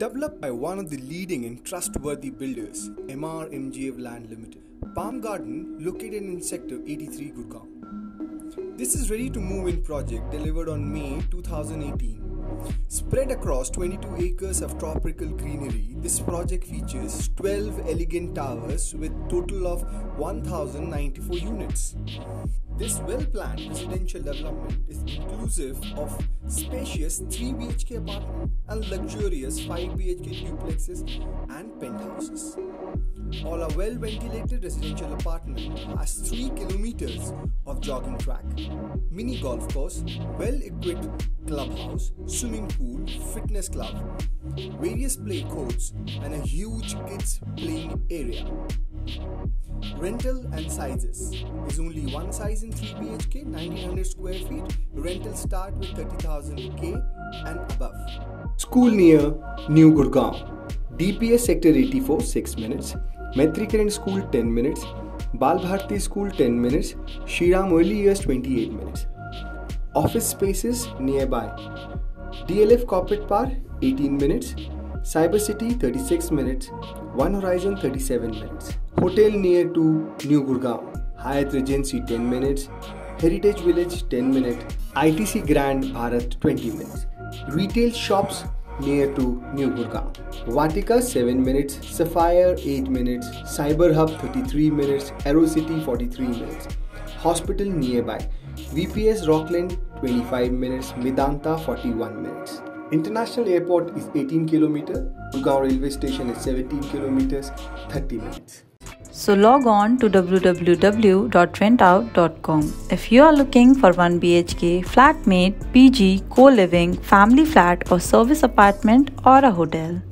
Developed by one of the leading and trustworthy builders, Emaar Land Limited. Palm Garden, located in Sector 83, Gurgaon. This is ready to move in project delivered on May 2018. Spread across 22 acres of tropical greenery, this project features 12 elegant towers with total of 1094 units. This well-planned residential development is inclusive of spacious 3 BHK apartment and luxurious 5 BHK duplexes and penthouses. All are well ventilated residential apartment has 3 kilometers of jogging track, mini golf course, well equipped clubhouse, swimming pool, fitness club, various play courts and a huge kids playing area. Rental and sizes is only one size in 3 BHK 1900 square feet. Rental start with 30,000 K and above. School near New Gurgaon. DPS sector 84 6 minutes. Metrikaran school 10 minutes. Bal Bharti school 10 minutes. Shriram early years 28 minutes. Office spaces nearby. DLF Corporate Park 18 minutes. Cyber City 36 minutes. One Horizon 37 minutes. Hotel near to New Gurgaon. Hyatt Regency 10 minutes. Heritage Village 10 minutes. ITC Grand Bharat 20 minutes. Retail shops near to New Gurgaon. Vatika 7 minutes, Sapphire 8 minutes, Cyber Hub 33 minutes, Aero City 43 minutes. Hospital nearby. VPS Rockland 25 minutes, Medanta 41 minutes. International airport is 18 km, Gurgaon railway station is 17 km, 30 minutes. So log on to www.rentout.com. If you are looking for 1 BHK, flatmate, PG, co-living, family flat or service apartment or a hotel.